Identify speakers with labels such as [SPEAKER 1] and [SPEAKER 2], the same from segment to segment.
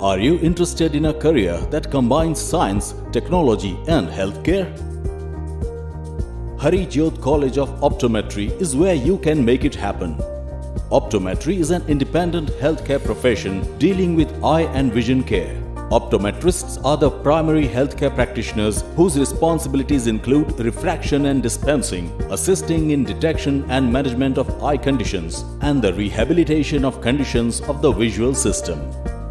[SPEAKER 1] Are you interested in a career that combines science, technology, and healthcare? Hari Jyot College of Optometry is where you can make it happen. Optometry is an independent healthcare profession dealing with eye and vision care. Optometrists are the primary healthcare practitioners whose responsibilities include refraction and dispensing, assisting in detection and management of eye conditions, and the rehabilitation of conditions of the visual system.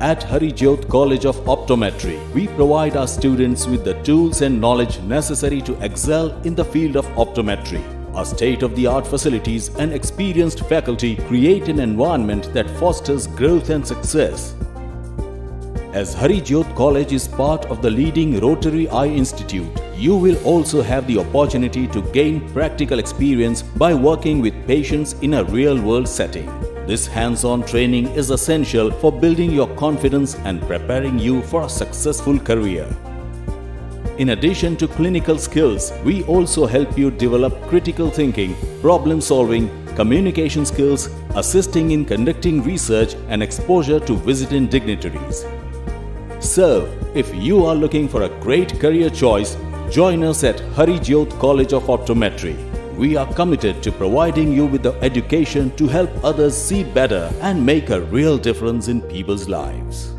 [SPEAKER 1] At Hari Jyot College of Optometry, we provide our students with the tools and knowledge necessary to excel in the field of optometry. Our state-of-the-art facilities and experienced faculty create an environment that fosters growth and success. As Hari Jyot College is part of the leading Rotary Eye Institute, you will also have the opportunity to gain practical experience by working with patients in a real-world setting. This hands-on training is essential for building your confidence and preparing you for a successful career. In addition to clinical skills, we also help you develop critical thinking, problem solving, communication skills, assisting in conducting research and exposure to visiting dignitaries. So, if you are looking for a great career choice, join us at Hari Jyot College of Optometry we are committed to providing you with the education to help others see better and make a real difference in people's lives.